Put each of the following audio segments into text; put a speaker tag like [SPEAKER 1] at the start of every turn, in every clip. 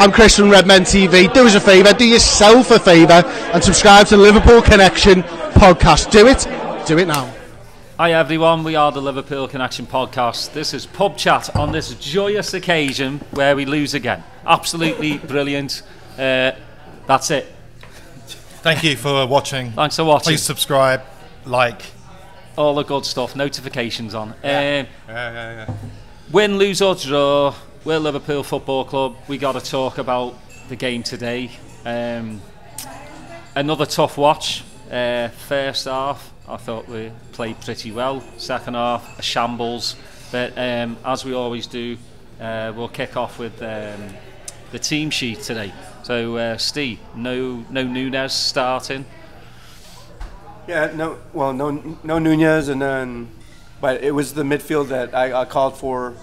[SPEAKER 1] I'm Chris from Redmen TV. Do us a favour, do yourself a favour, and subscribe to the Liverpool Connection podcast. Do it. Do it now.
[SPEAKER 2] Hi everyone, we are the Liverpool Connection podcast. This is pub chat on this joyous occasion where we lose again. Absolutely brilliant. Uh, that's it.
[SPEAKER 3] Thank you for watching.
[SPEAKER 2] Thanks for watching.
[SPEAKER 3] Please subscribe, like.
[SPEAKER 2] All the good stuff, notifications on.
[SPEAKER 3] Yeah.
[SPEAKER 2] Um,
[SPEAKER 3] Yeah, yeah, yeah.
[SPEAKER 2] win, lose or draw, we're Liverpool Football Club. We got to talk about the game today. Um, another tough watch. Uh, first half, I thought we played pretty well. Second half, a shambles. But um, as we always do, uh, we'll kick off with um, the team sheet today. So, uh, Steve, no, no Nunez starting.
[SPEAKER 4] Yeah, no, well, no, no Nunez, and then, but it was the midfield that I, I called for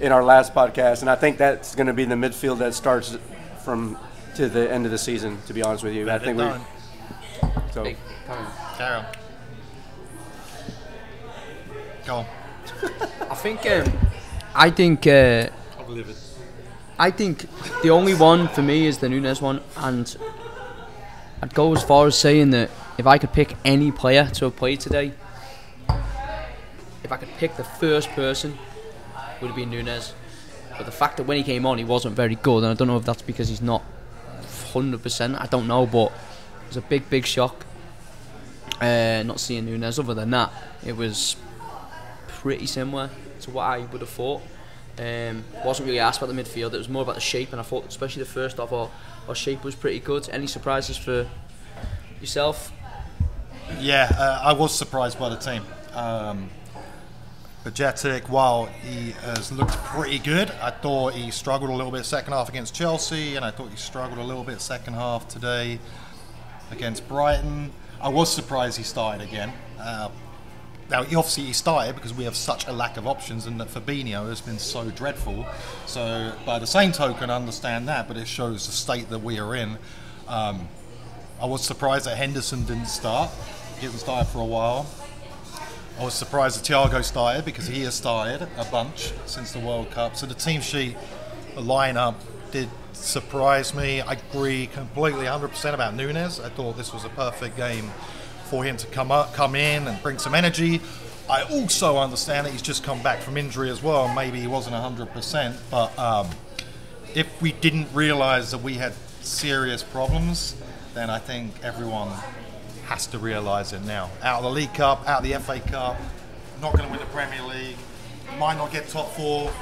[SPEAKER 4] in our last podcast, and I think that's going to be the midfield that starts from to the end of the season. To be honest with you, I think we.
[SPEAKER 3] done.
[SPEAKER 4] So,
[SPEAKER 3] Carry on. Go on.
[SPEAKER 5] I think um, I think uh, I think the only one for me is the Nunez one, and I'd go as far as saying that if I could pick any player to have played today, if I could pick the first person, it would have been Nunez. But the fact that when he came on, he wasn't very good, and I don't know if that's because he's not hundred percent. I don't know, but it was a big, big shock. Uh, not seeing Nunez. Other than that, it was pretty similar to what I would have thought. Um, wasn't really asked about the midfield. It was more about the shape, and I thought, especially the first half, our, our shape was pretty good. Any surprises for yourself?
[SPEAKER 3] Yeah, uh, I was surprised by the team. Um, Bajcetic, while he has looked pretty good, I thought he struggled a little bit second half against Chelsea, and I thought he struggled a little bit second half today against Brighton. I was surprised he started again. Uh, now, obviously he started because we have such a lack of options, and that Fabinho has been so dreadful. So, by the same token, I understand that, but it shows the state that we are in. Um, I was surprised that Henderson didn't start. He hasn't start for a while. I was surprised that Thiago started because he has started a bunch since the World Cup. So the team sheet, the lineup did surprise me. I agree completely 100% about Nunez. I thought this was a perfect game for him to come up, come in and bring some energy. I also understand that he's just come back from injury as well. Maybe he wasn't 100%, but um, if we didn't realise that we had serious problems, then I think everyone has to realise it now. Out of the League Cup, out of the FA Cup, not going to win the Premier League, might not get top four,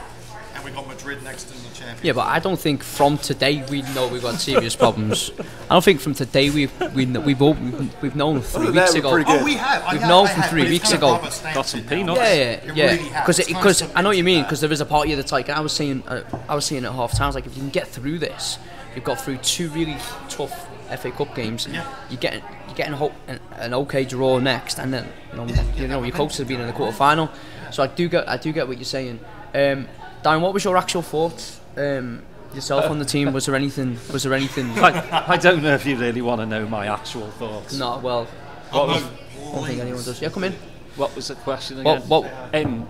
[SPEAKER 3] and we got Madrid next in the Champions.
[SPEAKER 5] Yeah, but I don't think from today we know we've got serious problems. I don't think from today we've we, we've all, we've known three weeks ago.
[SPEAKER 4] we're pretty
[SPEAKER 3] Oh, we have. I
[SPEAKER 5] We've
[SPEAKER 3] have,
[SPEAKER 5] known
[SPEAKER 3] I
[SPEAKER 5] from
[SPEAKER 3] have,
[SPEAKER 5] three weeks ago.
[SPEAKER 2] Got some peanuts.
[SPEAKER 5] Yeah, yeah, yeah. Because
[SPEAKER 3] It's kind of
[SPEAKER 5] because I know what you mean.
[SPEAKER 3] like
[SPEAKER 5] Because there is a part of you that's like I was saying. Uh, I was saying at half time. I was like, if you can get through this, you've got through two really tough FA Cup games.
[SPEAKER 3] Yeah.
[SPEAKER 5] You get you getting ho- an, an okay draw next, and then you know you know your close to being in the quarter final. So I do get I do get what you're saying. Um, Darren, what was your actual thoughts? Um, yourself on the team? Was there anything? Was there anything?
[SPEAKER 2] I, I don't know if you really want to know my actual thoughts.
[SPEAKER 5] no. Well,
[SPEAKER 2] What was,
[SPEAKER 5] I don't think anyone does. Yeah, come in.
[SPEAKER 2] what was the question again?
[SPEAKER 5] What what?
[SPEAKER 2] Um,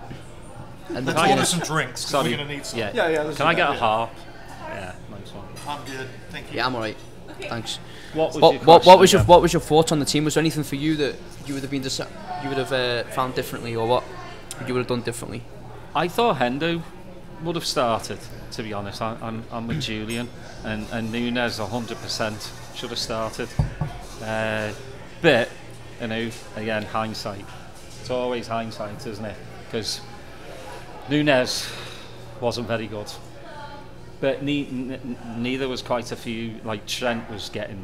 [SPEAKER 5] And the
[SPEAKER 2] Can I
[SPEAKER 3] Order
[SPEAKER 2] get
[SPEAKER 3] some drinks. 'cause
[SPEAKER 2] sorry.
[SPEAKER 3] We're going to need some.
[SPEAKER 2] Yeah.
[SPEAKER 4] Yeah, yeah,
[SPEAKER 2] Can I get a
[SPEAKER 4] yeah.
[SPEAKER 2] harp? Yeah, nice one.
[SPEAKER 3] I'm good. Thank you.
[SPEAKER 5] yeah, I'm alright. Thanks.
[SPEAKER 2] What was
[SPEAKER 5] What,
[SPEAKER 2] your
[SPEAKER 5] what, what was your
[SPEAKER 2] again?
[SPEAKER 5] what was your thoughts on the team? Was there anything for you that you would have been dis- you would have uh, found differently, or what you would have done differently?
[SPEAKER 2] I thought Hendo would have started, to be honest. I, I'm, I'm with Julian, and, and Nunez 100% should have started. Uh, but, you know, again, hindsight. It's always hindsight, isn't it? Because Nunez wasn't very good. But ne- n- n- neither was quite a few. Like Trent was getting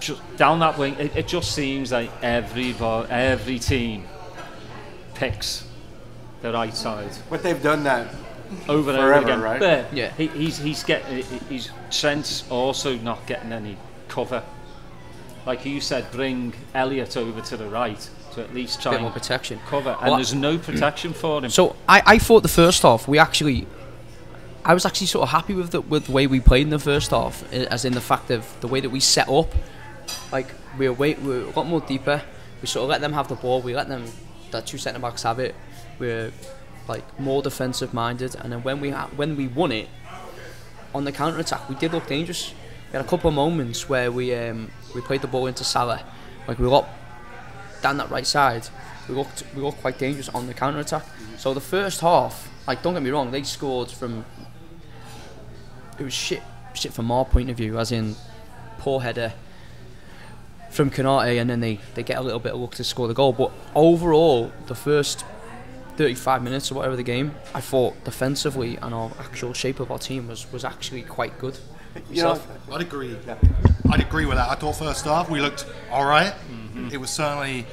[SPEAKER 2] just down that wing. It, it just seems like every every team picks the right side
[SPEAKER 4] But they've done that.
[SPEAKER 2] over and over again.
[SPEAKER 4] right?
[SPEAKER 2] But
[SPEAKER 5] Yeah.
[SPEAKER 2] he, he's he's getting he's Trent's also not getting any cover. Like you said, bring Elliott over to the right to at least try
[SPEAKER 5] Bit more protection.
[SPEAKER 2] cover, and
[SPEAKER 5] Well,
[SPEAKER 2] there's no protection for him.
[SPEAKER 5] So I, I thought the first half we actually, I was actually sort of happy with the with the way we played in the first half, as in the fact of the way that we set up. Like we were way, we were a lot more deeper. We sort of let them have the ball. We let them, the two centre backs have it. We were like more defensive minded, and then when we ha- when we won it on the counter attack, we did look dangerous. We had a couple of moments where we um, we played the ball into Salah, like we got down that right side. We looked we looked quite dangerous on the counter attack. So the first half, like don't get me wrong, they scored from it was shit shit from our point of view, as in poor header from Konate, and then they, they get a little bit of luck to score the goal. But overall, the first 35 minutes or whatever the game, I thought defensively and our actual shape of our team was, was actually quite good.
[SPEAKER 4] You know,
[SPEAKER 3] I'd agree. I'd agree with that. I thought first half we looked all right. Mm-hmm. It was certainly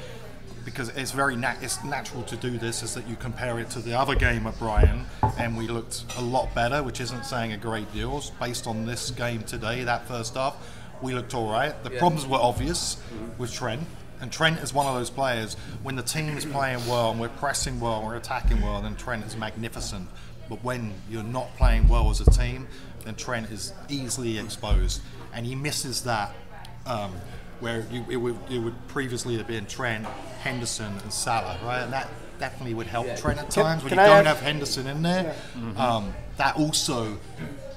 [SPEAKER 3] because it's very nat- it's natural to do this is that you compare it to the other game at Brighton and we looked a lot better, which isn't saying a great deal based on this game today. That first half we looked all right. The problems were obvious mm-hmm. with Trent. And Trent is one of those players when the team is playing well and we're pressing well and we're attacking well, then Trent is magnificent. But when you're not playing well as a team, then Trent is easily exposed, and he misses that. Um, where you, it, would, it would previously have been Trent, Henderson, and Salah, right? And that definitely would help Trent at
[SPEAKER 4] Can-
[SPEAKER 3] times when
[SPEAKER 4] can
[SPEAKER 3] you
[SPEAKER 4] I
[SPEAKER 3] don't
[SPEAKER 4] ask-
[SPEAKER 3] have Henderson in there. Um, that also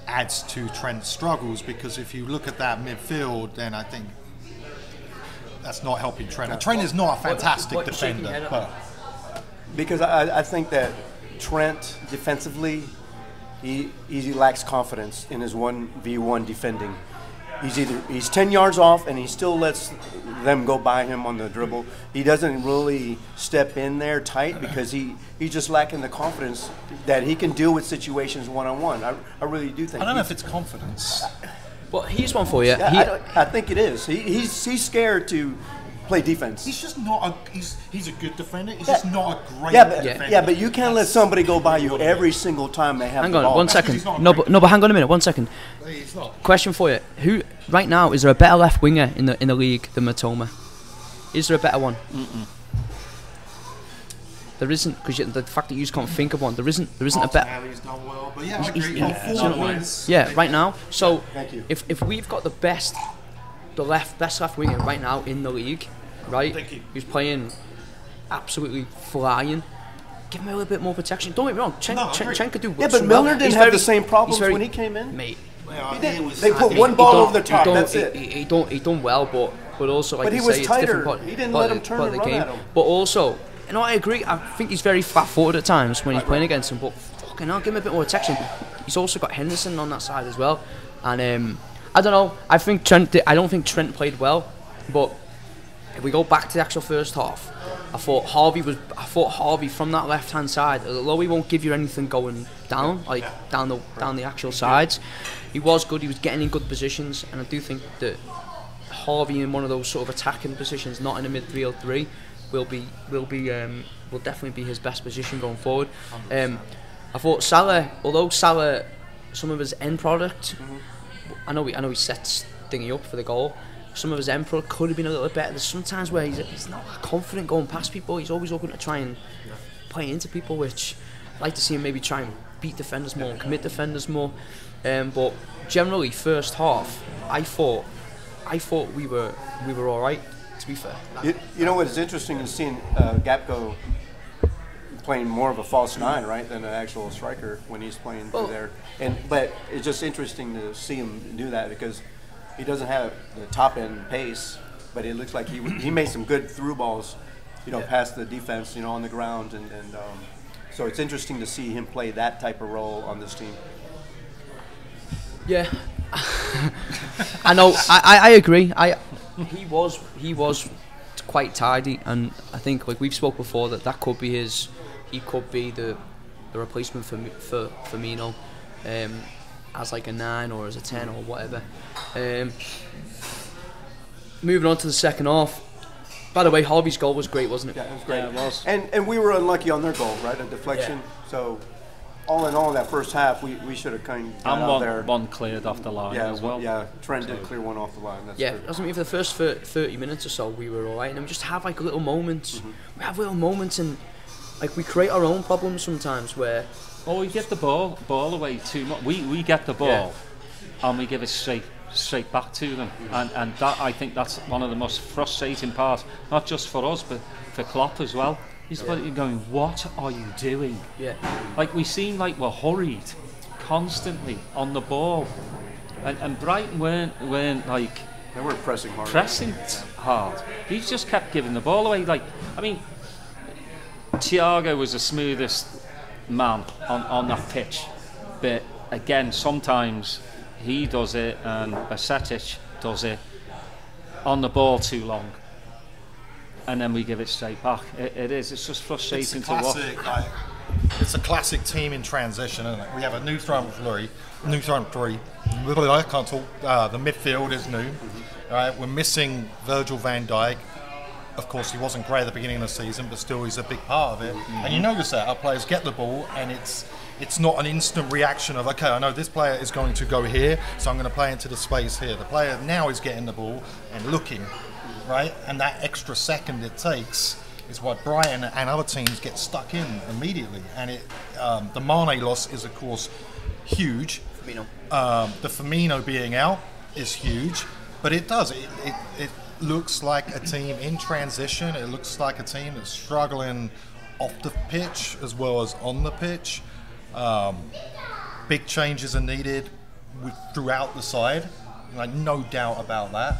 [SPEAKER 3] adds to Trent's struggles because if you look at that midfield, then I think that's not helping Trent. And Trent is not a fantastic
[SPEAKER 5] what- shaking
[SPEAKER 3] defender, but
[SPEAKER 4] because I, I think that Trent defensively, he, he lacks confidence in his one v one defending. He's either he's ten yards off and he still lets them go by him on the dribble. He doesn't really step in there tight because he he's just lacking the confidence that he can deal with situations one on one. I I really do think.
[SPEAKER 3] I don't know if it's confidence.
[SPEAKER 5] Well, here's one for you.
[SPEAKER 4] Yeah,
[SPEAKER 5] He-
[SPEAKER 4] I, I think it is. He, he's he's scared to play defense.
[SPEAKER 3] He's just not a he's he's a good defender. He's just not a great
[SPEAKER 4] Yeah, but,
[SPEAKER 3] defender.
[SPEAKER 4] yeah, but you can't let somebody go by you every single time they have
[SPEAKER 5] hang
[SPEAKER 4] the
[SPEAKER 5] on
[SPEAKER 4] ball.
[SPEAKER 5] one
[SPEAKER 3] That's 'cause
[SPEAKER 5] second.
[SPEAKER 3] he's not a
[SPEAKER 5] No, but no, but hang on a minute. One second.
[SPEAKER 3] He's not.
[SPEAKER 5] Question for you: Who right now is there a better left winger in the in the league than Mitoma? Is there a better one? There isn't because the fact that you just can't think of one. There isn't. There isn't a better.
[SPEAKER 3] Martinelli's done well, but yeah, I
[SPEAKER 5] He's-
[SPEAKER 3] agree.
[SPEAKER 5] he's-
[SPEAKER 3] Oh,
[SPEAKER 5] you know what I mean?
[SPEAKER 3] forward-wise,
[SPEAKER 5] Yeah, right now. So
[SPEAKER 4] Thank you.
[SPEAKER 5] if if we've got the best, the left best left winger right now in the league, right?
[SPEAKER 3] Thank you.
[SPEAKER 5] Who's playing absolutely flying. Give him a little bit more protection. Don't get me wrong. Chen,
[SPEAKER 3] No,
[SPEAKER 5] Chen. Chen could do.
[SPEAKER 4] Yeah, but
[SPEAKER 5] some
[SPEAKER 4] Milner
[SPEAKER 5] well.
[SPEAKER 4] didn't
[SPEAKER 5] He's
[SPEAKER 4] have
[SPEAKER 5] very-
[SPEAKER 4] the same problems
[SPEAKER 5] very-
[SPEAKER 4] when he came in.
[SPEAKER 5] Mate,
[SPEAKER 3] Yeah,
[SPEAKER 4] They-
[SPEAKER 3] it was-
[SPEAKER 4] they put
[SPEAKER 5] he-
[SPEAKER 4] one
[SPEAKER 5] he
[SPEAKER 4] ball
[SPEAKER 5] done-
[SPEAKER 4] over the top.
[SPEAKER 5] done-
[SPEAKER 4] That's
[SPEAKER 5] he,
[SPEAKER 4] it.
[SPEAKER 5] He, he done he done well, but but also like
[SPEAKER 4] But he
[SPEAKER 5] you
[SPEAKER 4] was
[SPEAKER 5] say, it's
[SPEAKER 4] tighter.
[SPEAKER 5] different part,
[SPEAKER 4] He didn't
[SPEAKER 5] part
[SPEAKER 4] let him turn
[SPEAKER 5] of
[SPEAKER 4] and
[SPEAKER 5] the
[SPEAKER 4] run
[SPEAKER 5] game.
[SPEAKER 4] at him.
[SPEAKER 5] But also, you know, I agree. I think he's very flat-footed at times when he's playing against him. But fucking hell, give him a bit more protection. He's also got Henderson on that side as well, and um, I don't know. I think Trent. Did, I don't think Trent played well, but if we go back to the actual first half, I thought Harvey was. I thought Harvey from that left hand side, although he won't give you anything going down, like down the down the actual sides, he was good. He was getting in good positions, and I do think that Harvey in one of those sort of attacking positions, not in a midfield three, will be will be um, will definitely be his best position going forward. Um, I thought Salah, although Salah, some of his end product, I know he, I know he sets thingy up for the goal. Some of his product could have been a little bit better. There's sometimes where he's, he's not confident going past people. He's always looking to try and play into people, which I'd like to see him maybe try and beat defenders more, and commit defenders more. Um, but generally, first half, I thought, I thought we were we were all right. To be fair,
[SPEAKER 4] You, you know what is interesting is seeing uh, Gakpo playing more of a false nine, right, than an actual striker when he's playing
[SPEAKER 5] Well-
[SPEAKER 4] through there. And but it's just interesting to see him do that because he doesn't have the top end pace, but it looks like he he made some good through balls, you know, past the defense, you know, on the ground, and, and um, so it's interesting to see him play that type of role on this team.
[SPEAKER 5] yeah. I know. I, I, agree. I he was he was quite tidy, and I think like we've spoke before that that could be his. He could be the the replacement for for Firmino, um, as like a nine or as a ten or whatever. Um, moving on to the second half. By the way, Harvey's goal was great, wasn't it?
[SPEAKER 4] Yeah, it was great.
[SPEAKER 2] Yeah, it was.
[SPEAKER 4] And and we were unlucky on their goal, right? A deflection.
[SPEAKER 5] Yeah.
[SPEAKER 4] So all in all, that first half, we, we should have kind of got
[SPEAKER 2] And
[SPEAKER 4] out there.
[SPEAKER 2] one, one cleared off the line
[SPEAKER 4] yeah,
[SPEAKER 2] as well.
[SPEAKER 4] yeah. Trent did clear one off the line. That's
[SPEAKER 5] Yeah,
[SPEAKER 4] true.
[SPEAKER 5] doesn't mean for the first 30 minutes or so we were alright, and then we just have like a little moments. We have little moments, and like we create our own problems sometimes where
[SPEAKER 2] Oh, we get the ball ball away too much. We we get the ball, and we give it straight straight back to them, and and that I think that's one of the most frustrating parts, not just for us but for Klopp as well. He's like going, what are you doing?
[SPEAKER 5] Yeah.
[SPEAKER 2] Like we seem like we're hurried constantly on the ball, and and Brighton weren't weren't like
[SPEAKER 4] They weren't pressing hard.
[SPEAKER 2] pressing t- hard. He just kept giving the ball away. Like I mean, Thiago was the smoothest man on on that pitch, but again sometimes he does it and Bajcetic does it on the ball too long. And then we give it straight back. It, it is. It's just
[SPEAKER 3] It's a
[SPEAKER 2] frustrating to watch.
[SPEAKER 3] classic, like, it's a classic team in transition, isn't it? We have a new front three, new front three. I can't talk. Uh, the midfield is new. All right, we're missing Virgil van Dijk. Of course, he wasn't great at the beginning of the season, but still, he's a big part of it. And you notice that our players get the ball, and it's it's not an instant reaction of okay, I know this player is going to go here, so I'm going to play into the space here. The player now is getting the ball and looking, right? And that extra second it takes is what Brighton and other teams get stuck in immediately. And it um, the Mane loss is of course huge.
[SPEAKER 5] Firmino.
[SPEAKER 3] Um, the Firmino being out is huge, but it does. It, it, it looks like a team in transition. It looks like a team that's struggling off the pitch as well as on the pitch. Um, big changes are needed with, throughout the side. Like no doubt about that.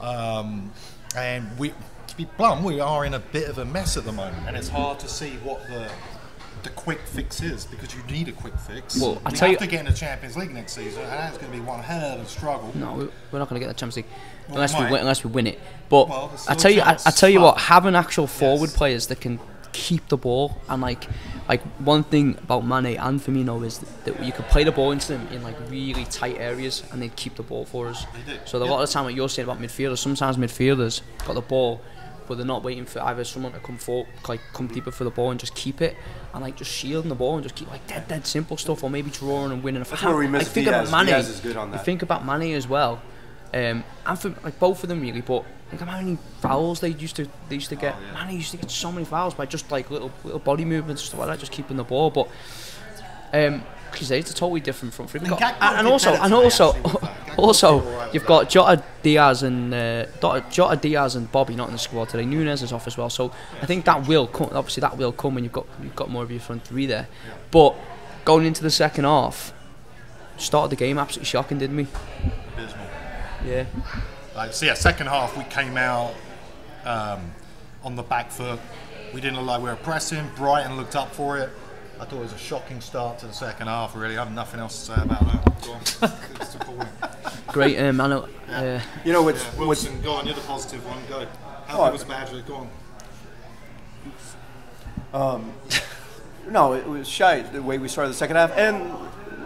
[SPEAKER 3] Um, and we, to be blunt, we are in a bit of a mess at the moment, and it's hard to see what the the quick fix is because you need a quick fix.
[SPEAKER 5] Well, I
[SPEAKER 3] we
[SPEAKER 5] tell
[SPEAKER 3] have
[SPEAKER 5] you-
[SPEAKER 3] to get in the Champions League next season, and that's going to be one hell of a struggle.
[SPEAKER 5] No, we- we're not going to get the Champions League
[SPEAKER 3] Well,
[SPEAKER 5] unless we unless we win it. But
[SPEAKER 3] Well,
[SPEAKER 5] I tell you, I, I tell you what, having actual forward
[SPEAKER 3] Yes.
[SPEAKER 5] players that can keep the ball and like like one thing about Mane and Firmino is that, that you can play the ball into them in like really tight areas and they keep the ball for us.
[SPEAKER 3] They do,
[SPEAKER 5] So a
[SPEAKER 3] yeah.
[SPEAKER 5] lot of the time, what you're saying about midfielders, sometimes midfielders got the ball. But they're not waiting for either someone to come forward, like come deeper for the ball and just keep it, and like just shielding the ball and just keep like dead, dead simple stuff, or maybe drawing and winning.
[SPEAKER 4] That's where we miss
[SPEAKER 5] I think
[SPEAKER 4] Diaz.
[SPEAKER 5] about Mane.
[SPEAKER 4] Diaz is good on that.
[SPEAKER 5] think about Mane as well, um, and for like both of them really. But think about how many fouls they used to they used to get. Man, Mane used to get so many fouls by just like little little body movements and stuff like that, just keeping the ball. But um, like you it's a totally different front three. We've got- and, and also, and also,
[SPEAKER 3] actually, with that. Gakpo
[SPEAKER 5] also,
[SPEAKER 3] did all right with
[SPEAKER 5] you've got Jota Diaz and uh, Jota- Jota Diaz and Bobby not in the squad today. Nunez is off as well, so I think that will come. Obviously, that will come when you've got you've got more of your front three there. But going into the second half, started the game absolutely shocking, didn't we?
[SPEAKER 3] Abysmal.
[SPEAKER 5] Yeah.
[SPEAKER 3] Like, so yeah, second half we came out um, on the back foot. We didn't look like we were pressing. Brighton looked up for it. I thought it was a shocking start to the second half. Really, I have nothing else to say about that. Go on. It's the call.
[SPEAKER 5] Great. Um, I know. Uh,
[SPEAKER 4] You know what's,
[SPEAKER 3] Yeah,
[SPEAKER 4] what's
[SPEAKER 3] Wilson, go on. You're the positive one. Go. How
[SPEAKER 4] Oh,
[SPEAKER 3] was Badger? Go on.
[SPEAKER 4] no, it was shy the way we started the second half, and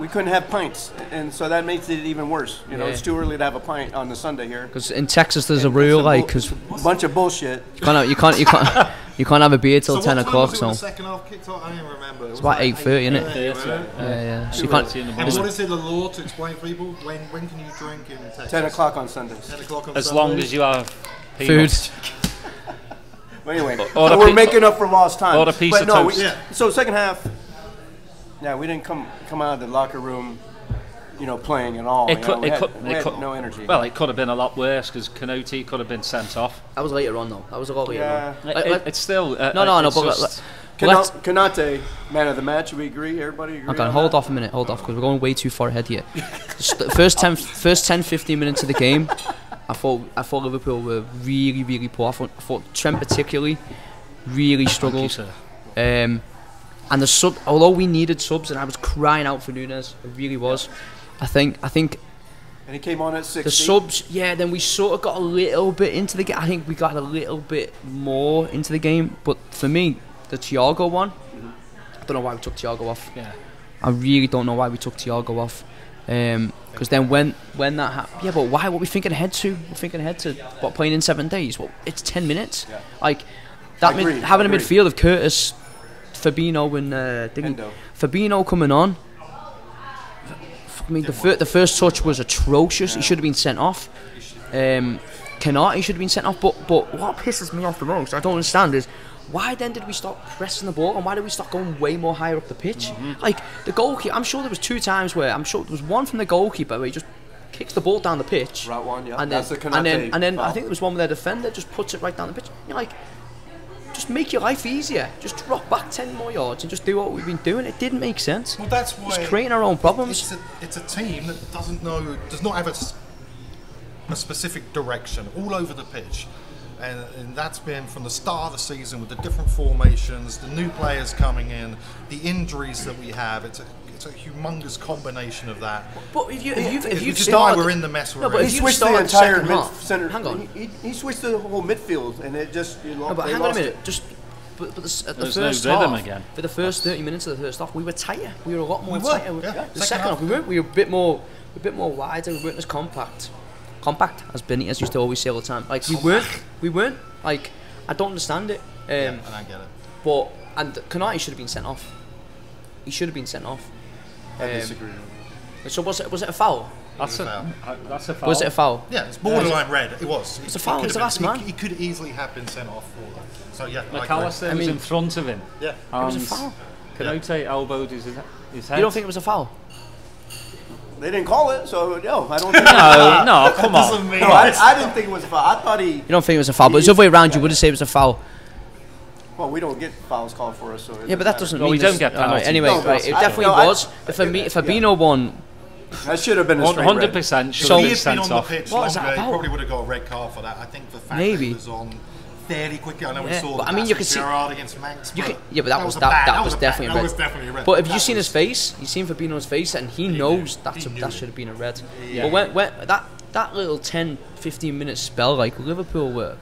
[SPEAKER 4] we couldn't have pints, and so that makes it even worse. You know,
[SPEAKER 5] Yeah.
[SPEAKER 4] it's too early to have a pint on the Sunday here.
[SPEAKER 5] Because in Texas there's a
[SPEAKER 4] And
[SPEAKER 5] rule
[SPEAKER 4] it's
[SPEAKER 5] like because
[SPEAKER 4] a bunch of bullshit.
[SPEAKER 5] you can't you can't you can't you can't have a beer till
[SPEAKER 3] so
[SPEAKER 5] ten o'clock. So
[SPEAKER 3] when the second half kicked off? I don't even remember. It was
[SPEAKER 5] about 8:30, innit?
[SPEAKER 3] 8:30, wasn't it?
[SPEAKER 5] yeah, yeah. So you can't.
[SPEAKER 2] thirty in the
[SPEAKER 3] And what is it, the law to explain for people? When when can you drink in Texas?
[SPEAKER 4] Ten o'clock on Sundays.
[SPEAKER 3] 10 o'clock on
[SPEAKER 2] As long
[SPEAKER 3] Sundays?
[SPEAKER 2] as you have
[SPEAKER 5] Food.
[SPEAKER 2] peanuts.
[SPEAKER 4] But anyway,
[SPEAKER 2] Or a
[SPEAKER 4] we're
[SPEAKER 2] pi-
[SPEAKER 4] making up for lost time.
[SPEAKER 2] or a piece
[SPEAKER 4] but
[SPEAKER 2] of
[SPEAKER 4] no,
[SPEAKER 2] toast.
[SPEAKER 4] We,
[SPEAKER 3] Yeah.
[SPEAKER 4] So second half, yeah, we didn't come come out of the locker room, you know, playing at all.
[SPEAKER 2] It
[SPEAKER 4] you
[SPEAKER 2] could,
[SPEAKER 4] know, we
[SPEAKER 2] it
[SPEAKER 4] had,
[SPEAKER 2] could,
[SPEAKER 4] we
[SPEAKER 2] it
[SPEAKER 4] had
[SPEAKER 2] could,
[SPEAKER 4] no energy.
[SPEAKER 2] Well, it could have been a lot worse because Konate could have been sent off.
[SPEAKER 5] That was later on though. That was a lot later
[SPEAKER 4] yeah.
[SPEAKER 5] on.
[SPEAKER 2] It, it- it's still uh,
[SPEAKER 5] No, no, no.
[SPEAKER 2] it's
[SPEAKER 5] But
[SPEAKER 2] just-
[SPEAKER 5] let-
[SPEAKER 4] Konate, man of the match. We agree. Everybody agree.
[SPEAKER 5] Okay,
[SPEAKER 4] on
[SPEAKER 5] hold
[SPEAKER 4] that?
[SPEAKER 5] off a minute, hold off, because we're going way too far ahead here. First 10, first 10, 15 minutes of the game, I thought I thought Liverpool were really, really poor. I thought, I thought Trent particularly really
[SPEAKER 2] Thank you,
[SPEAKER 5] struggled.
[SPEAKER 2] sir.
[SPEAKER 5] Um, and the sub, although we needed subs, and I was crying out for Nunez, I really was. I think, I think
[SPEAKER 4] And he came on at sixty.
[SPEAKER 5] the subs, yeah. Then we sort of got a little bit into the game. I think we got a little bit more into the game. But for me, the Thiago one, I don't know why we took Thiago off.
[SPEAKER 2] Yeah.
[SPEAKER 5] I really don't know why we took Thiago off. Because then when when that happened, yeah, but why? What are we thinking ahead to? We're thinking ahead to what playing in seven days. Well, it's ten minutes. Yeah. Like that. Mid,
[SPEAKER 4] Agreed,
[SPEAKER 5] having a midfield of Curtis, Fabinho, and uh, coming on. I mean, the, fir- the first touch was atrocious. He should have been sent off. Um, Konate should have been sent off. But but what pisses me off the most, I don't understand, is why then did we start pressing the ball and why did we start going way more higher up the pitch?
[SPEAKER 4] Mm-hmm.
[SPEAKER 5] Like the goalkeeper, I'm sure there was two times where I'm sure there was one from the goalkeeper where he just kicks the ball down the pitch.
[SPEAKER 4] Right one, yeah.
[SPEAKER 5] And then,
[SPEAKER 4] That's the
[SPEAKER 5] and then, and then I think there was one where the defender just puts it right down the pitch. You're like, just make your life easier. Just drop back ten more yards and just do what we've been doing. It didn't make sense.
[SPEAKER 3] Well, that's why
[SPEAKER 5] Just creating our own problems.
[SPEAKER 3] It's a, it's a team that doesn't know, does not have a specific direction all over the pitch. And, and that's been from the start of the season with the different formations, the new players coming in, the injuries that we have. It's a it's a humongous combination of that.
[SPEAKER 5] But if you if you've, if
[SPEAKER 3] Which
[SPEAKER 5] you've
[SPEAKER 3] is
[SPEAKER 5] started,
[SPEAKER 3] we're in the mess we're
[SPEAKER 5] no, but
[SPEAKER 3] in.
[SPEAKER 5] if
[SPEAKER 4] He
[SPEAKER 5] you've
[SPEAKER 4] switched the entire
[SPEAKER 5] second
[SPEAKER 4] mid
[SPEAKER 5] half,
[SPEAKER 4] center.
[SPEAKER 5] hang on,
[SPEAKER 4] He, he, he switched the whole midfield, and it just you know.
[SPEAKER 5] No, but
[SPEAKER 4] they
[SPEAKER 5] hang on a minute.
[SPEAKER 4] it.
[SPEAKER 5] Just but, but the, at the
[SPEAKER 2] There's no
[SPEAKER 5] first
[SPEAKER 2] rhythm
[SPEAKER 5] half,
[SPEAKER 2] again.
[SPEAKER 5] for the first thirty minutes of the first half, we were tighter. We were a lot more
[SPEAKER 3] We were,
[SPEAKER 5] tighter.
[SPEAKER 3] yeah.
[SPEAKER 5] The
[SPEAKER 3] Second
[SPEAKER 5] second,
[SPEAKER 3] half,
[SPEAKER 5] half, we weren't. We were a bit more, a bit more wider. We weren't as compact. Compact, as Benitez used to always say all the time. Like we weren't, we weren't. Like I don't understand it. Um,
[SPEAKER 3] Yeah, I don't get it.
[SPEAKER 5] But and Konate should have been sent off. He should have been sent off.
[SPEAKER 4] I
[SPEAKER 5] Um,
[SPEAKER 4] disagree.
[SPEAKER 5] So was it was it a foul?
[SPEAKER 2] That's
[SPEAKER 3] It
[SPEAKER 2] a,
[SPEAKER 3] was
[SPEAKER 2] uh, that's a foul.
[SPEAKER 5] Was it a foul?
[SPEAKER 3] Yeah, it's borderline red. It was.
[SPEAKER 5] It's a foul,
[SPEAKER 3] He
[SPEAKER 5] it's
[SPEAKER 3] could
[SPEAKER 5] the last man.
[SPEAKER 3] He, he could easily have been sent off for that. So yeah, Mac
[SPEAKER 2] Allister
[SPEAKER 5] I
[SPEAKER 2] was
[SPEAKER 5] mean-
[SPEAKER 2] in front of him.
[SPEAKER 3] Yeah.
[SPEAKER 5] it was a
[SPEAKER 2] and
[SPEAKER 5] foul.
[SPEAKER 2] Konate elbowed his, his head.
[SPEAKER 5] You don't think it was a foul?
[SPEAKER 4] They didn't call it, so no, I don't think.
[SPEAKER 2] No, no, come on.
[SPEAKER 4] No, I, I didn't think it was a foul. I thought he.
[SPEAKER 5] You don't think it was a foul, but it's the other way around. You would have said it was a foul.
[SPEAKER 4] Well, we don't get fouls called for us, so.
[SPEAKER 5] Yeah, but that
[SPEAKER 4] matter.
[SPEAKER 5] doesn't
[SPEAKER 2] Well,
[SPEAKER 5] mean
[SPEAKER 2] we don't get
[SPEAKER 5] alright,
[SPEAKER 2] penalties.
[SPEAKER 5] Anyway,
[SPEAKER 4] No,
[SPEAKER 5] right, it
[SPEAKER 4] I-
[SPEAKER 5] definitely
[SPEAKER 4] no, I-
[SPEAKER 5] was. If, Ami- if Fabinho won,
[SPEAKER 4] That should have been a
[SPEAKER 2] hundred percent. should
[SPEAKER 5] So-
[SPEAKER 2] have been
[SPEAKER 3] he had been
[SPEAKER 2] sent
[SPEAKER 3] on the
[SPEAKER 2] off.
[SPEAKER 3] pitch
[SPEAKER 5] What is
[SPEAKER 3] longer,
[SPEAKER 5] that
[SPEAKER 3] he
[SPEAKER 5] about?
[SPEAKER 3] probably would have got a red card for that. I think the fact
[SPEAKER 5] Maybe.
[SPEAKER 3] that he was on fairly quickly. I know we saw
[SPEAKER 5] but I mean, you could see-
[SPEAKER 3] Gerrard against Manx.
[SPEAKER 5] can, yeah, but that, was
[SPEAKER 3] a
[SPEAKER 5] that,
[SPEAKER 3] bad-
[SPEAKER 5] that was
[SPEAKER 3] a bad-
[SPEAKER 5] definitely a
[SPEAKER 3] that
[SPEAKER 5] red.
[SPEAKER 3] was definitely a red.
[SPEAKER 5] But have you seen
[SPEAKER 3] was-
[SPEAKER 5] his face? You seen Fabinho's face, and he knows that's
[SPEAKER 3] He knew
[SPEAKER 5] that should have been a red.
[SPEAKER 2] Yeah.
[SPEAKER 5] But when, when that that little 10, 15 minute spell, like Liverpool were,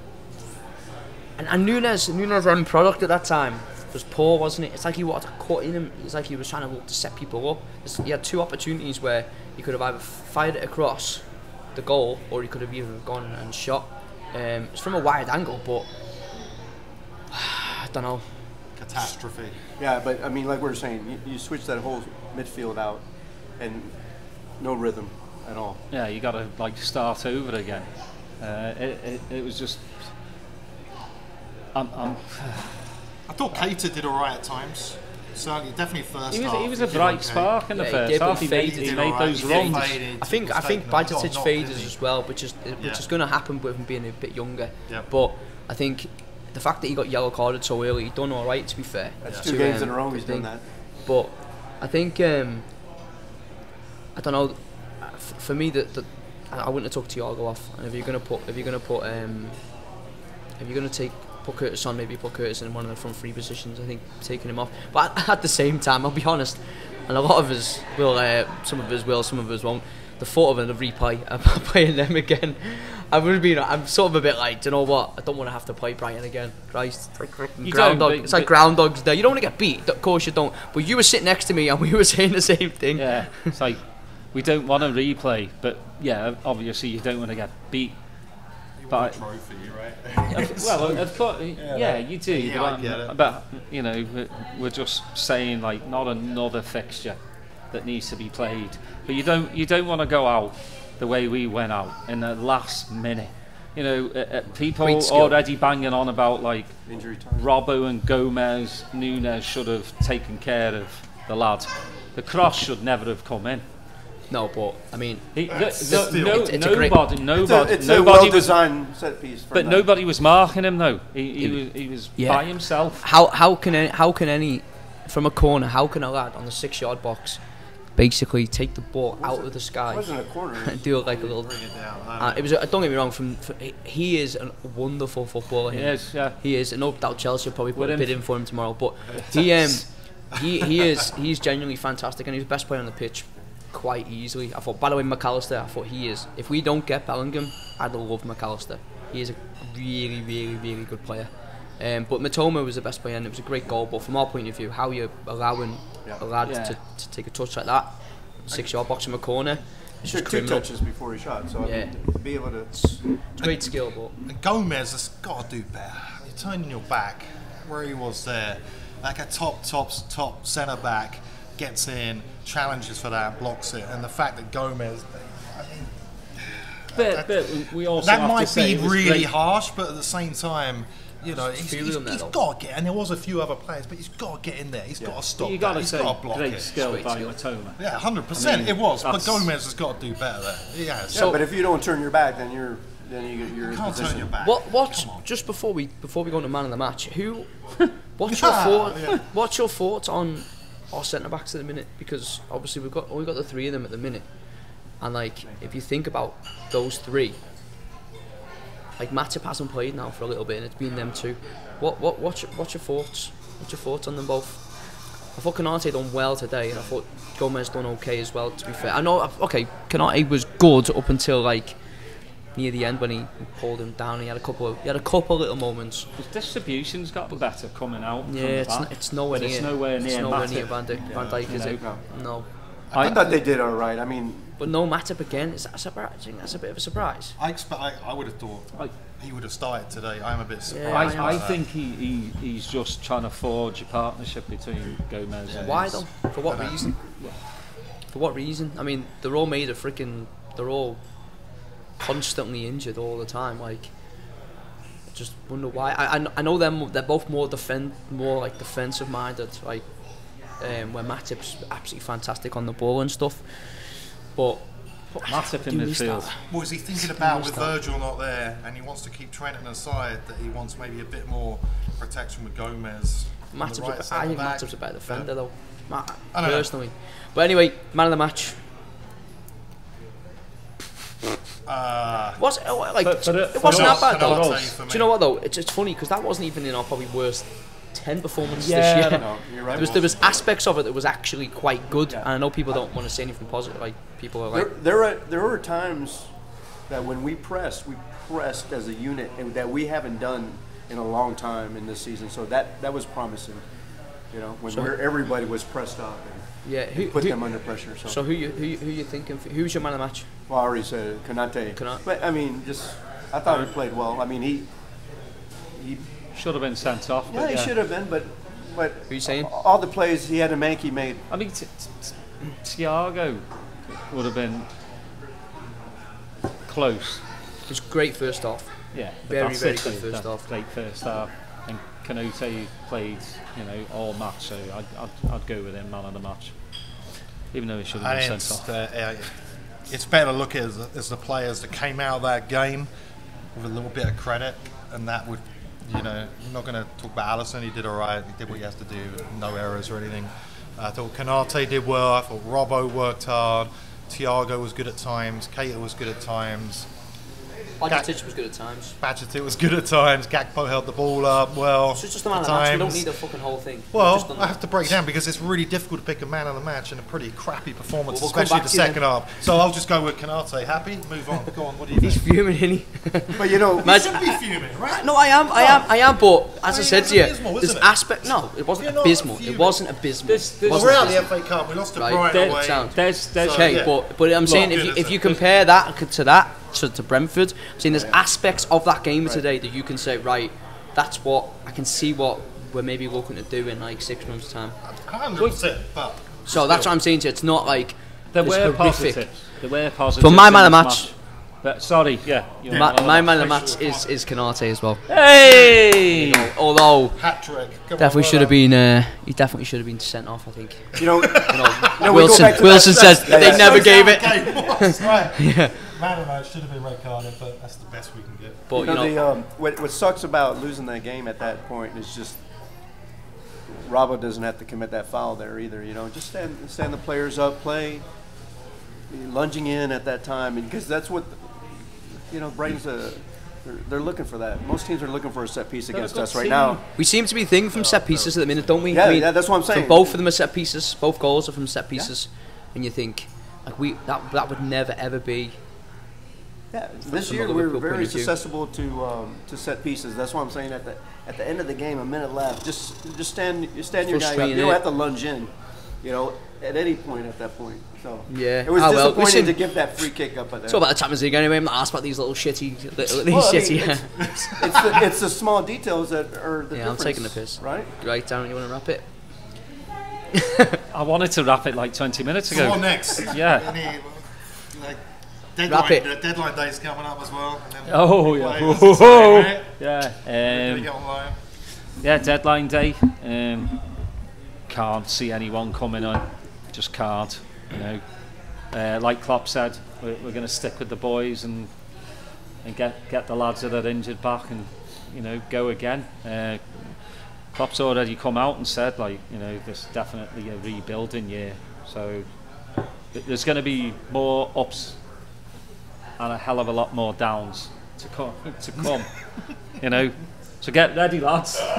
[SPEAKER 5] and, and Nunez, Nunez' run product at that time was poor, wasn't it? It's like he wanted to cut in him. It's like he was trying to to set people up. It's- He had two opportunities where he could have either fired it across the goal or he could have even gone and shot. Um, it's from a wide angle, but I don't know.
[SPEAKER 3] catastrophe.
[SPEAKER 4] Yeah, but I mean, like we were saying, you, you switch that whole midfield out, and no rhythm at all.
[SPEAKER 2] Yeah, you got to like start over again. Uh, it, it, it was just. I'm, I'm,
[SPEAKER 3] I thought Keita did all right at times. Certainly, definitely first
[SPEAKER 2] he was
[SPEAKER 3] half.
[SPEAKER 2] he was a bright
[SPEAKER 3] okay.
[SPEAKER 2] spark in the
[SPEAKER 5] Yeah, he
[SPEAKER 2] first
[SPEAKER 5] did,
[SPEAKER 2] half. He made,
[SPEAKER 5] faded.
[SPEAKER 2] he
[SPEAKER 3] did
[SPEAKER 2] made
[SPEAKER 3] all
[SPEAKER 2] those
[SPEAKER 3] right. He
[SPEAKER 2] runs.
[SPEAKER 3] faded.
[SPEAKER 5] I think I think
[SPEAKER 3] taking them. He got Bajcetic
[SPEAKER 5] faded as well, which is which
[SPEAKER 3] Yeah.
[SPEAKER 5] is going to happen with him being a bit younger.
[SPEAKER 3] Yeah.
[SPEAKER 5] But I think the fact that he got yellow carded so early, he done all right. To be fair,
[SPEAKER 4] That's
[SPEAKER 5] To,
[SPEAKER 4] two games in a row he's done that.
[SPEAKER 5] But I think um, I don't know. For me, that the, I I wouldn't have took Thiago off. And if you're gonna put, if you're gonna put, um, if you're gonna take put Curtis on, maybe put Curtis in one of the front three positions. I think taking him off. But at, at the same time, I'll be honest, and a lot of us will, uh, some of us will, some of us won't. The thought of a replay of playing them again, I would have been. I'm sort of a bit like, do you know what? I don't want to have to play Brighton again. Christ, it's like freaking
[SPEAKER 2] You don't,
[SPEAKER 5] groundhog.
[SPEAKER 2] but-
[SPEAKER 5] it's like groundhogs there. You don't want to get beat. Of course you don't. But you were sitting next to me and we were saying the same thing.
[SPEAKER 2] Yeah, it's like we don't want to replay, but yeah, obviously you don't want to get beat. But
[SPEAKER 3] Trophy, right?
[SPEAKER 2] well, of course, yeah, you do.
[SPEAKER 3] Yeah,
[SPEAKER 2] but,
[SPEAKER 3] I get it.
[SPEAKER 2] but you know, we're- we're just saying like not another fixture that needs to be played. But you don't you don't want to go out the way we went out in the last minute. You know, uh, uh, people
[SPEAKER 5] Great skill.
[SPEAKER 2] already banging on about like
[SPEAKER 4] Injury time.
[SPEAKER 2] Robbo and Gomez, Nunez should have taken care of the lad. The cross should never have come in.
[SPEAKER 5] No, but I mean,
[SPEAKER 2] He, the,
[SPEAKER 3] That's
[SPEAKER 2] no,
[SPEAKER 5] It's- it's a
[SPEAKER 2] nobody,
[SPEAKER 4] It's a,
[SPEAKER 2] nobody,
[SPEAKER 4] a
[SPEAKER 2] nobody was,
[SPEAKER 4] well-designed set piece.
[SPEAKER 2] but
[SPEAKER 4] that.
[SPEAKER 2] nobody was marking him though. He, he was, he was
[SPEAKER 5] Yeah.
[SPEAKER 2] by himself.
[SPEAKER 5] how how can any, how can any from a corner? How can a lad on the six yard box basically take the ball out of the sky
[SPEAKER 4] wasn't a corner.
[SPEAKER 5] and do it like a little?
[SPEAKER 3] Bring it down.
[SPEAKER 5] Uh, it was. uh, Don't get me wrong. From, from he- he is a wonderful footballer. him.
[SPEAKER 2] Yes, yeah.
[SPEAKER 5] He is. and No doubt Chelsea will probably put
[SPEAKER 2] We're
[SPEAKER 5] a
[SPEAKER 2] in
[SPEAKER 5] bid in for him tomorrow. But he um he he is he's genuinely fantastic and he's the best player on the pitch quite easily. I thought. By the way, Mac Allister. I thought he is. If we don't get Bellingham, I'd love Mac Allister. He is a really really really good player. Um, but Mitoma was the best player and it was a great goal. But from our point of view, how you're allowing a lad
[SPEAKER 2] Yeah.
[SPEAKER 5] to, to take a touch like that, six yard box from a corner,
[SPEAKER 4] He took two touches before he shot, so I
[SPEAKER 5] Yeah.
[SPEAKER 4] mean, to be able to.
[SPEAKER 5] It's great skill, but
[SPEAKER 3] And Gomez has got to do better. You're turning your back where he was there, like a top, top, top centre back gets in, challenges for that, blocks it, and the fact that Gomez, I mean,
[SPEAKER 2] But, but we also
[SPEAKER 3] that
[SPEAKER 2] have
[SPEAKER 3] might
[SPEAKER 2] say
[SPEAKER 3] be
[SPEAKER 2] it
[SPEAKER 3] really
[SPEAKER 2] great.
[SPEAKER 3] harsh, but at the same time. You know, he's,
[SPEAKER 5] feel
[SPEAKER 3] he's,
[SPEAKER 5] him there,
[SPEAKER 3] he's
[SPEAKER 5] though.
[SPEAKER 3] got to get, and there was a few other players, but he's got to get in there. He's got to stop.
[SPEAKER 2] You got
[SPEAKER 3] that.
[SPEAKER 2] to
[SPEAKER 3] He's
[SPEAKER 2] say
[SPEAKER 3] got to block
[SPEAKER 2] great
[SPEAKER 3] it.
[SPEAKER 2] skill
[SPEAKER 5] Great
[SPEAKER 2] by
[SPEAKER 5] skill.
[SPEAKER 2] Mitoma.
[SPEAKER 3] Yeah, hundred percent.
[SPEAKER 2] I mean,
[SPEAKER 3] It was, but Gomez has got to do better there. He has.
[SPEAKER 4] Yeah, but if you don't turn your back, then you're then you, you're in
[SPEAKER 3] Can't turn
[SPEAKER 4] position.
[SPEAKER 3] your back.
[SPEAKER 5] What what's
[SPEAKER 3] Come on.
[SPEAKER 5] just before we before we go to man of the match? Who? What's your thought?
[SPEAKER 3] yeah.
[SPEAKER 5] What's your thoughts on our centre backs at the minute? Because obviously we've got only got the three of them at the minute, and like if you think about those three, like Matip hasn't played now for a little bit, and it's been them two. What what what's your, what's your thoughts? What's your thoughts on them both? I thought Konate done well today, and I thought Gomez done okay as well. To be fair, I know okay, Konate was good up until like near the end when he pulled him down. He had a couple of he had a couple little moments.
[SPEAKER 2] His distribution's got better coming out.
[SPEAKER 5] Yeah,
[SPEAKER 2] from the
[SPEAKER 5] it's,
[SPEAKER 2] back.
[SPEAKER 5] n- it's nowhere near.
[SPEAKER 2] it's nowhere near
[SPEAKER 5] It's nowhere near Van Dijk, Van Dijk is
[SPEAKER 2] you
[SPEAKER 5] it? No,
[SPEAKER 4] I, thought they did all right. I mean,
[SPEAKER 5] but no Matip again. Is that a surprise? That's a bit of a surprise.
[SPEAKER 3] I expect. I, I would have thought
[SPEAKER 2] I-
[SPEAKER 3] he would have started today. I'm a bit
[SPEAKER 5] Yeah,
[SPEAKER 3] surprised.
[SPEAKER 2] I, I think he, he, he's just trying to forge a partnership between Gomez and
[SPEAKER 5] Why though? For what
[SPEAKER 3] I know.
[SPEAKER 5] reason? For what reason? I mean, they're all made of freaking. They're all constantly injured all the time. Like, I just wonder why. I, I, I know them. They're both more defend, more like defensive minded. Like, um, where Matip's absolutely fantastic on the ball and stuff. But
[SPEAKER 2] Matip in
[SPEAKER 5] Do you miss
[SPEAKER 2] midfield.
[SPEAKER 5] that?
[SPEAKER 3] What is he thinking about with. Virgil not there, and he wants to keep Trenton aside? That he wants maybe a bit more protection with Gomez. on the
[SPEAKER 5] Matip's
[SPEAKER 3] right
[SPEAKER 5] a, I think
[SPEAKER 3] back.
[SPEAKER 5] Matip's a better defender though. Ma-
[SPEAKER 3] I don't know.
[SPEAKER 5] personally. But anyway, man of the match.
[SPEAKER 3] Uh,
[SPEAKER 5] Was oh, like
[SPEAKER 2] But- but, uh,
[SPEAKER 5] it wasn't
[SPEAKER 3] Konate-
[SPEAKER 5] that bad though. Do you know what though? It's, it's funny because that wasn't even in our probably worst ten performances
[SPEAKER 2] Yeah,
[SPEAKER 5] this year.
[SPEAKER 4] no, you're right.
[SPEAKER 5] There was there was aspects of it that was actually quite good,
[SPEAKER 4] Yeah.
[SPEAKER 5] and I know people don't want to say anything positive. Like people are
[SPEAKER 4] there,
[SPEAKER 5] like,
[SPEAKER 4] there are there were times that when we pressed, we pressed as a unit and that we haven't done in a long time in this season. So that that was promising. You know, when
[SPEAKER 5] So-
[SPEAKER 4] we're, everybody was pressed up and,
[SPEAKER 5] yeah, who,
[SPEAKER 4] and put
[SPEAKER 5] who-
[SPEAKER 4] them under pressure. So,
[SPEAKER 5] so who you who you, who you thinking? For, who's your man of the match?
[SPEAKER 4] Well, I already said it,
[SPEAKER 5] Konate.
[SPEAKER 4] But I mean, just I thought he played well. I mean, he he
[SPEAKER 2] Should have been sent off.
[SPEAKER 4] yeah,
[SPEAKER 2] but
[SPEAKER 4] he should have been, but but
[SPEAKER 5] Who you saying?
[SPEAKER 4] all the plays he had to make, he made.
[SPEAKER 2] I mean, t- t- t- Thiago would have been close.
[SPEAKER 5] It was great first off.
[SPEAKER 2] Yeah,
[SPEAKER 5] Very, very
[SPEAKER 2] it,
[SPEAKER 5] good first
[SPEAKER 2] That's
[SPEAKER 5] half.
[SPEAKER 2] Great first half. And Konate played, you know, all match, so I'd, I'd, I'd go with him man of the match, even though he should have been sent off.
[SPEAKER 3] uh, uh, it's better look at as, as the players that came out of that game with a little bit of credit, and that would, you know, I'm not going to talk about Alisson. He did all right. He did what he has to do, no errors or anything. I thought Konate did well. I thought Robbo worked hard. Thiago was good at times. Keita was good at times.
[SPEAKER 5] Rakitic was good at times.
[SPEAKER 3] Badgerton was good at times. Gakpo held the ball up well.
[SPEAKER 5] So it's just a man of the match. We don't need the fucking whole thing.
[SPEAKER 3] Well, I have to break it down because it's really difficult to pick a man of the match in a pretty crappy performance,
[SPEAKER 5] Well, we'll
[SPEAKER 3] especially the
[SPEAKER 5] to you
[SPEAKER 3] second half. So I'll just go with Konate. Happy? Move on. Go on. What do you think?
[SPEAKER 5] He's fuming, isn't he?
[SPEAKER 4] But you know,
[SPEAKER 3] You should be fuming, right?
[SPEAKER 5] No, I am, I am, I am. But as I,
[SPEAKER 3] mean,
[SPEAKER 5] said to you,
[SPEAKER 3] abysmal,
[SPEAKER 5] there's aspect. No, it wasn't
[SPEAKER 3] You're
[SPEAKER 5] abysmal. It wasn't abysmal.
[SPEAKER 2] This- this-
[SPEAKER 5] It
[SPEAKER 3] We're out of the. FA Cup. We lost to
[SPEAKER 5] Right,
[SPEAKER 3] Brighton away.
[SPEAKER 2] There's, there's,
[SPEAKER 5] Okay, but but I'm saying if you if you compare that to that to, to Brentford, I'm saying there's aspects of that game today that you can say right, that's what I can see what we're maybe looking to do in like six months' time.
[SPEAKER 3] 100%. But
[SPEAKER 5] So that's what I'm saying to you. It's not like
[SPEAKER 2] there
[SPEAKER 5] it's
[SPEAKER 2] were
[SPEAKER 5] horrific.
[SPEAKER 2] positives. There were positives.
[SPEAKER 5] For my man of
[SPEAKER 2] this
[SPEAKER 5] match-
[SPEAKER 2] But sorry, yeah. you're
[SPEAKER 5] My,
[SPEAKER 2] man of the
[SPEAKER 5] man of the
[SPEAKER 3] Make
[SPEAKER 5] match is is Konate as well.
[SPEAKER 2] Hey!
[SPEAKER 5] Although
[SPEAKER 3] hat trick. Come
[SPEAKER 5] definitely
[SPEAKER 3] on,
[SPEAKER 5] should have been uh, he definitely should have been sent off. I think.
[SPEAKER 4] you know,
[SPEAKER 5] You know,
[SPEAKER 4] No,
[SPEAKER 5] Wilson
[SPEAKER 4] back
[SPEAKER 5] Wilson
[SPEAKER 4] that-
[SPEAKER 5] said
[SPEAKER 4] that's-
[SPEAKER 5] they
[SPEAKER 4] that's-
[SPEAKER 5] never
[SPEAKER 3] done.
[SPEAKER 5] gave it.
[SPEAKER 3] Right. yeah. Man of the match should have been red carded, but that's the best we can get.
[SPEAKER 5] But
[SPEAKER 4] you
[SPEAKER 5] you
[SPEAKER 4] know,
[SPEAKER 5] know,
[SPEAKER 4] the, um, what, what sucks about losing that game at that point is just Robbo doesn't have to commit that foul there either. You know, just stand stand the players up, play, lunging in at that time, because that's what you know brings a. They're, they're looking for that. Most teams are looking for a set piece against us right
[SPEAKER 2] team.
[SPEAKER 4] now.
[SPEAKER 5] we seem to be thinking from set pieces at the minute, don't we?
[SPEAKER 4] Yeah,
[SPEAKER 5] I mean,
[SPEAKER 4] yeah, that's what I'm
[SPEAKER 5] so
[SPEAKER 4] saying.
[SPEAKER 5] both of them are set pieces. Both goals are from set pieces, and you think like we that that would never ever be.
[SPEAKER 4] Yeah, this year we're
[SPEAKER 5] point
[SPEAKER 4] very susceptible to um, to set pieces. That's why I'm saying at the at the end of the game, a minute left, just just stand you stand your guy up. You
[SPEAKER 5] Frustrating,
[SPEAKER 4] don't have to lunge in, you know, at any point at that point. So
[SPEAKER 5] Yeah.
[SPEAKER 4] it was
[SPEAKER 5] well,
[SPEAKER 4] disappointing to give that free kick up at
[SPEAKER 5] It's all about the Champions League anyway. I'm not asked about these little shitty, little, these
[SPEAKER 4] Well, I mean,
[SPEAKER 5] shitty.
[SPEAKER 4] it's, it's, the, it's the small details that are the
[SPEAKER 5] Yeah, I'm taking the piss.
[SPEAKER 4] right?
[SPEAKER 5] right, Darren, you want to wrap it?
[SPEAKER 2] I wanted to wrap it like 20 minutes
[SPEAKER 3] So what
[SPEAKER 2] ago.
[SPEAKER 3] next?
[SPEAKER 2] Yeah.
[SPEAKER 3] Any, like,
[SPEAKER 5] Wrap
[SPEAKER 3] deadline,
[SPEAKER 5] it.
[SPEAKER 3] the deadline day's coming up as well. And then
[SPEAKER 2] Oh, yeah.
[SPEAKER 3] Wait, what's it say, right?
[SPEAKER 2] Yeah. Um, yeah, deadline day. Um, can't see anyone coming on. Just can't. You know, uh, like Klopp said, we're, we're going to stick with the boys and and get get the lads that are injured back and you know go again. Uh, Klopp's already come out and said like you know there's definitely a rebuilding year, so there's going to be more ups and a hell of a lot more downs to come. To come, you know. So get ready, lads.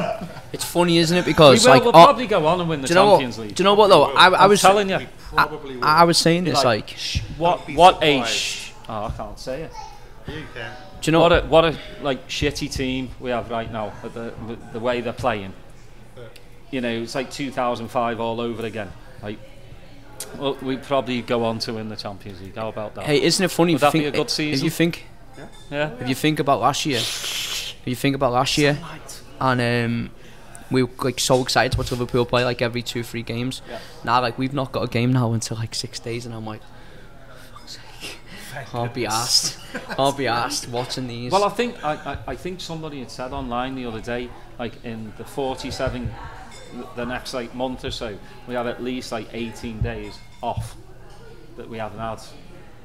[SPEAKER 5] It's funny, isn't it?
[SPEAKER 2] We
[SPEAKER 5] Because
[SPEAKER 2] will
[SPEAKER 5] like,
[SPEAKER 2] we'll
[SPEAKER 5] oh,
[SPEAKER 2] probably go on and win the
[SPEAKER 5] do you know what?
[SPEAKER 2] League.
[SPEAKER 5] Do you know what though? I, I was
[SPEAKER 2] telling you.
[SPEAKER 3] We probably will.
[SPEAKER 5] I, I was saying this like,
[SPEAKER 2] What
[SPEAKER 3] be
[SPEAKER 2] what a sh- oh I can't say it.
[SPEAKER 3] you can.
[SPEAKER 5] do you know
[SPEAKER 2] What a what a like shitty team we have right now. The the way they're playing. You know, it's like 2005 all over again. Like, well, we probably go on to win the Champions League. How about that?
[SPEAKER 5] Hey, isn't it funny?
[SPEAKER 2] Would
[SPEAKER 5] if
[SPEAKER 2] that
[SPEAKER 5] you
[SPEAKER 2] be
[SPEAKER 5] think,
[SPEAKER 2] a good season?
[SPEAKER 5] If you think,
[SPEAKER 2] yeah. yeah.
[SPEAKER 5] if you think about last year, if you think about last year, and um, we were like so excited to watch Liverpool play like every two, three games.
[SPEAKER 2] Yeah.
[SPEAKER 5] Now, like we've not got a game now until like six days, and I'm like, fuck's sake, I'll be asked, I'll be asked watching these.
[SPEAKER 2] Well, I think I, I, I think somebody had said online the other day, like in the 47, the next like month or so, we have at least like 18 days off that we haven't had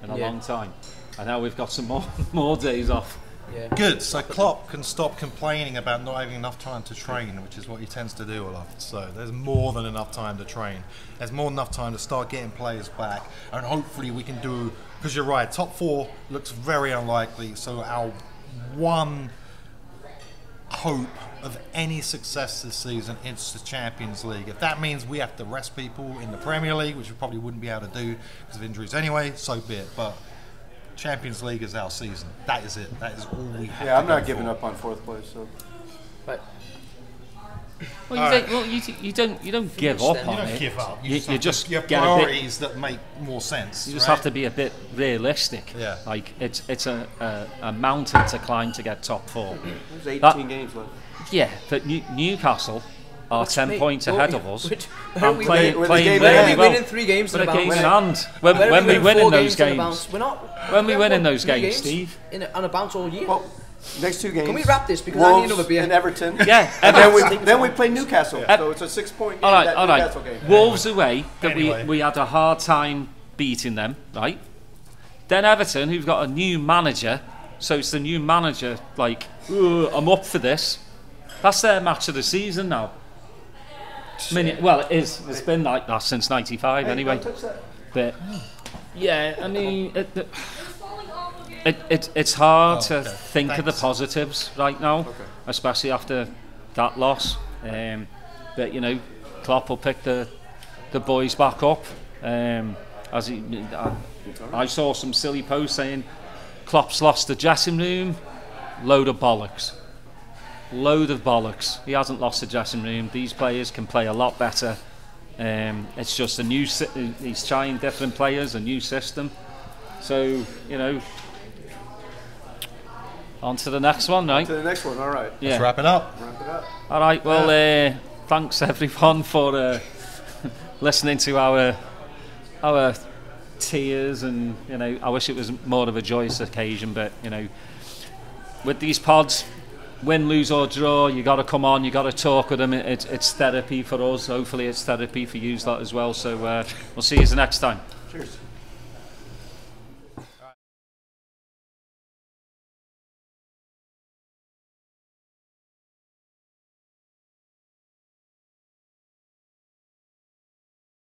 [SPEAKER 2] in a
[SPEAKER 5] Yeah.
[SPEAKER 2] long time, and now we've got some more more days off.
[SPEAKER 5] yeah.
[SPEAKER 3] Good. So Klopp can stop complaining about not having enough time to train, which is what he tends to do a lot. So there's more than enough time to train. There's more than enough time to start getting players back, and hopefully we can do. Because you're right, top four looks very unlikely. So our one hope of any success this season is the Champions League. If that means we have to rest people in the Premier League, which we probably wouldn't be able to do because of injuries anyway, so be it. But Champions League is our season. That is it. That is all we have.
[SPEAKER 4] Yeah, I'm
[SPEAKER 3] to
[SPEAKER 4] not giving
[SPEAKER 3] for.
[SPEAKER 4] up on fourth place. So
[SPEAKER 2] Well, you, don't, well, you, you don't you don't give up
[SPEAKER 5] extent.
[SPEAKER 2] on
[SPEAKER 3] You don't
[SPEAKER 2] it.
[SPEAKER 3] give up.
[SPEAKER 2] You,
[SPEAKER 3] just
[SPEAKER 2] you
[SPEAKER 3] have
[SPEAKER 2] just
[SPEAKER 3] to, you have
[SPEAKER 2] get a bit.
[SPEAKER 3] priorities that make more sense.
[SPEAKER 2] You just
[SPEAKER 3] right?
[SPEAKER 2] have to be a bit realistic.
[SPEAKER 3] Yeah.
[SPEAKER 2] Like it's it's a, a, a mountain to climb to get top four.
[SPEAKER 4] there's 18
[SPEAKER 2] That-
[SPEAKER 4] games left.
[SPEAKER 2] Yeah, but New, Newcastle are ten
[SPEAKER 5] Mate,
[SPEAKER 2] points ahead
[SPEAKER 5] we-
[SPEAKER 2] of us.
[SPEAKER 5] which-
[SPEAKER 2] and
[SPEAKER 5] we
[SPEAKER 2] play,
[SPEAKER 4] win,
[SPEAKER 2] playing really well.
[SPEAKER 5] winning three games
[SPEAKER 2] But
[SPEAKER 5] in
[SPEAKER 2] a
[SPEAKER 5] about
[SPEAKER 2] game in
[SPEAKER 5] when-
[SPEAKER 2] When, when we win in those
[SPEAKER 5] games
[SPEAKER 2] games,
[SPEAKER 5] bounce? We're not.
[SPEAKER 2] When we
[SPEAKER 5] we
[SPEAKER 2] win in those
[SPEAKER 5] three
[SPEAKER 2] games, Steve.
[SPEAKER 5] in a, on a bounce all year.
[SPEAKER 4] Well, next two games.
[SPEAKER 5] Can we wrap this? Because I need
[SPEAKER 4] Wolves
[SPEAKER 5] another beer.
[SPEAKER 4] And Everton.
[SPEAKER 2] Yeah,
[SPEAKER 4] And then we then we play Newcastle.
[SPEAKER 2] Yeah.
[SPEAKER 4] So it's a six point game.
[SPEAKER 2] All right, all right.
[SPEAKER 4] Game.
[SPEAKER 2] Wolves away that
[SPEAKER 3] Anyway.
[SPEAKER 2] we, we had a hard time beating them, right? Then Everton, who've got a new manager, so it's the new manager like, I'm up for this. That's their match of the season now. I mean, well, it is. It's been like that since '95 anyway.
[SPEAKER 4] Don't touch that.
[SPEAKER 2] But yeah, I mean, it, it, it, it, it's hard to
[SPEAKER 3] okay.
[SPEAKER 2] think of the positives right now, especially after that loss. Um, but you know, Klopp will pick the the boys back up. Um, as he, I, I saw some silly posts saying Klopp's lost the dressing room. Load of bollocks. Load of bollocks. He hasn't lost the dressing room. These players can play a lot better. Um, it's just a new. si- He's trying different players, a new system. So you know, on to the next one, right?
[SPEAKER 4] To the next one. All right.
[SPEAKER 2] Yeah.
[SPEAKER 3] Let's wrap it up.
[SPEAKER 4] Wrap it up.
[SPEAKER 2] All right. Well, uh, thanks everyone for uh, listening to our our tears, and you know, I wish it was more of a joyous occasion, but you know, with these pods, win, lose or draw, you got to come on, you got to talk with them. It, it's, therapy for us. Hopefully, it's therapy for you as well. So uh, we'll see you next time.
[SPEAKER 4] Cheers.